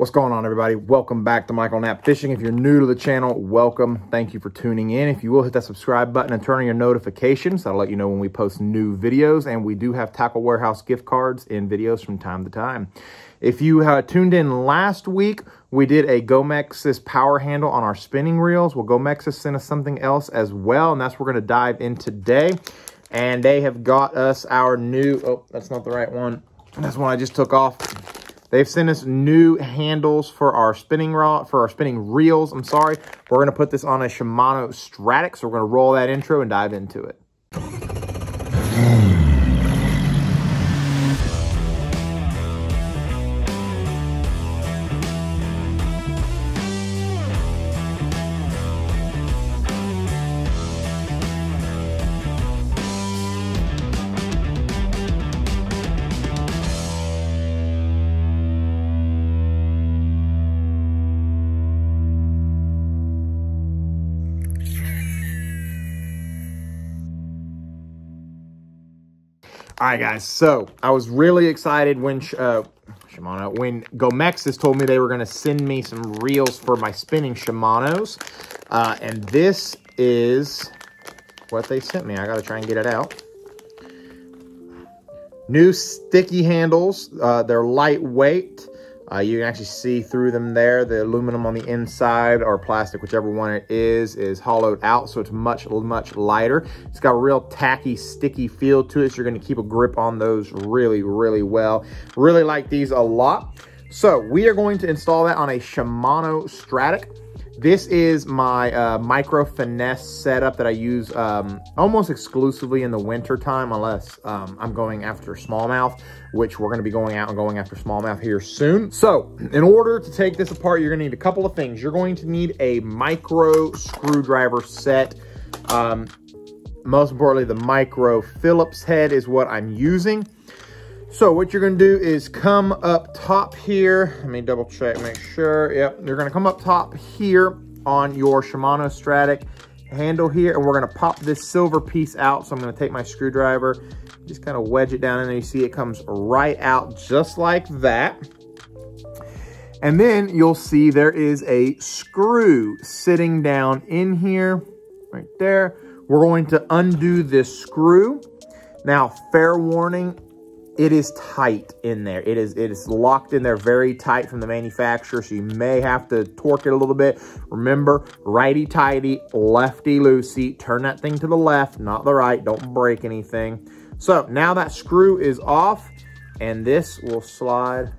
What's going on, everybody? Welcome back to Michael Knapp Fishing. If you're new to the channel, welcome. Thank you for tuning in. If you will, hit that subscribe button and turn on your notifications. That'll let you know when we post new videos. And we do have Tackle Warehouse gift cards in videos from time to time. If you uh, tuned in last week, we did a Gomexus power handle on our spinning reels. Well, Gomexus sent us something else as well, and that's what we're going to dive in today. And they have got us our new, oh, that's not the right one. That's one I just took off. They've sent us new handles for our spinning rod, for our spinning reels. I'm sorry. We're going to put this on a Shimano Stratic. So we're going to roll that intro and dive into it. All right, guys. So I was really excited when uh, Shimano, when Gomexus told me they were going to send me some reels for my spinning Shimanos. Uh, and this is what they sent me. I got to try and get it out. New sticky handles. Uh, they're lightweight. Uh, you can actually see through them there. The aluminum on the inside or plastic, whichever one it is, is hollowed out. So it's much, much lighter. It's got a real tacky, sticky feel to it. So you're going to keep a grip on those really, really well. Really like these a lot. So we are going to install that on a Shimano Stratic. This is my uh, micro finesse setup that I use um, almost exclusively in the winter time, unless um, I'm going after smallmouth, which we're going to be going out and going after smallmouth here soon. So in order to take this apart, you're going to need a couple of things. You're going to need a micro screwdriver set. Um, most importantly, the micro Phillips head is what I'm using. So what you're gonna do is come up top here. Let me double check, make sure. Yep, you're gonna come up top here on your Shimano Stratic handle here, and we're gonna pop this silver piece out. So I'm gonna take my screwdriver, just kind of wedge it down, and you see it comes right out just like that. And then you'll see there is a screw sitting down in here, right there. We're going to undo this screw. Now, fair warning, it is tight in there. It is it is locked in there very tight from the manufacturer, so you may have to torque it a little bit. Remember, righty-tighty, lefty-loosey. Turn that thing to the left, not the right. Don't break anything. So now that screw is off, and this will slide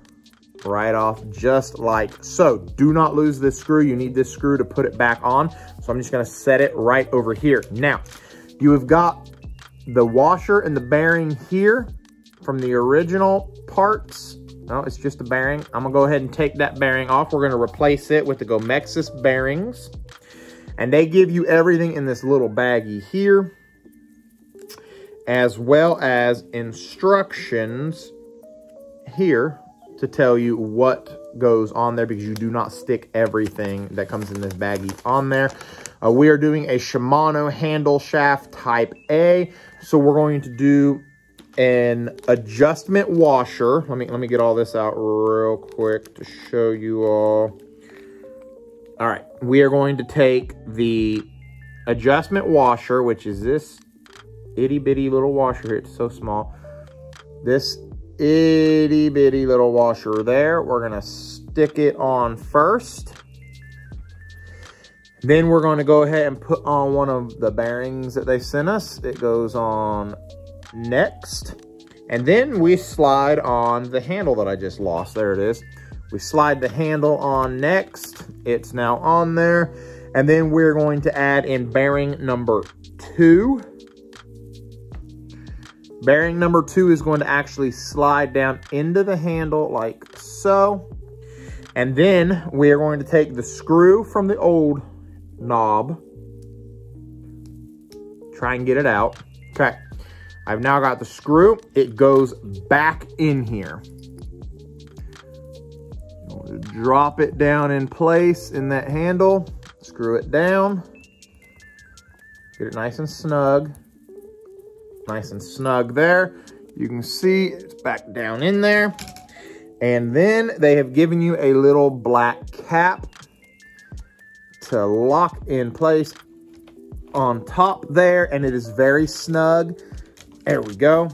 right off just like so. Do not lose this screw. You need this screw to put it back on. So I'm just going to set it right over here. Now, you have got the washer and the bearing here from the original parts. No, it's just a bearing. I'm gonna go ahead and take that bearing off. We're gonna replace it with the Gomexus bearings. And they give you everything in this little baggie here, as well as instructions here to tell you what goes on there because you do not stick everything that comes in this baggie on there. Uh, we are doing a Shimano handle shaft type A. So we're going to do an adjustment washer. Let me let me get all this out real quick to show you all. All right, we are going to take the adjustment washer, which is this itty bitty little washer here. It's so small. This itty bitty little washer there. We're gonna stick it on first. Then we're going to go ahead and put on one of the bearings that they sent us. It goes on next. And then we slide on the handle that I just lost. There it is. We slide the handle on next. It's now on there. And then we're going to add in bearing number two. Bearing number two is going to actually slide down into the handle like so. And then we are going to take the screw from the old knob. Try and get it out. Okay. I've now got the screw. It goes back in here. Drop it down in place in that handle. Screw it down. Get it nice and snug. Nice and snug there. You can see it's back down in there. And then they have given you a little black cap to lock in place on top there. And it is very snug. There we go.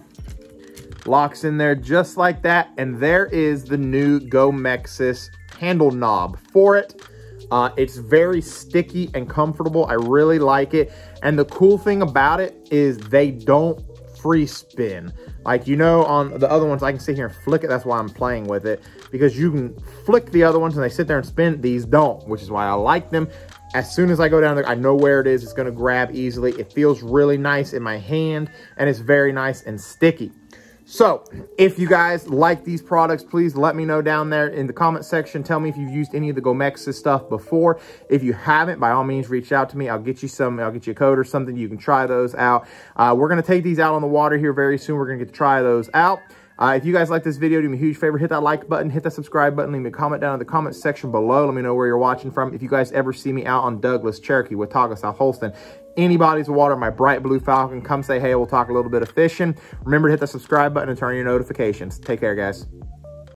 Locks in there just like that. And there is the new Gomexus handle knob for it. Uh, it's very sticky and comfortable. I really like it. And the cool thing about it is they don't free spin. Like, you know, on the other ones, I can sit here and flick it. That's why I'm playing with it. Because you can flick the other ones and they sit there and spin. These don't, which is why I like them. As soon as I go down there, I know where it is. It's going to grab easily. It feels really nice in my hand. And it's very nice and sticky. So, if you guys like these products, please let me know down there in the comment section. Tell me if you've used any of the Gomexus stuff before. If you haven't, by all means, reach out to me. I'll get you some, I'll get you a code or something. You can try those out. Uh, we're going to take these out on the water here very soon. We're going to get to try those out. Uh, if you guys like this video, do me a huge favor, hit that like button, hit that subscribe button, leave me a comment down in the comment section below. Let me know where you're watching from. If you guys ever see me out on Douglas, Cherokee, Watauga, South Holston, any bodies of water, my bright blue falcon, come say hey, we'll talk a little bit of fishing. Remember to hit the subscribe button and turn on your notifications. Take care, guys.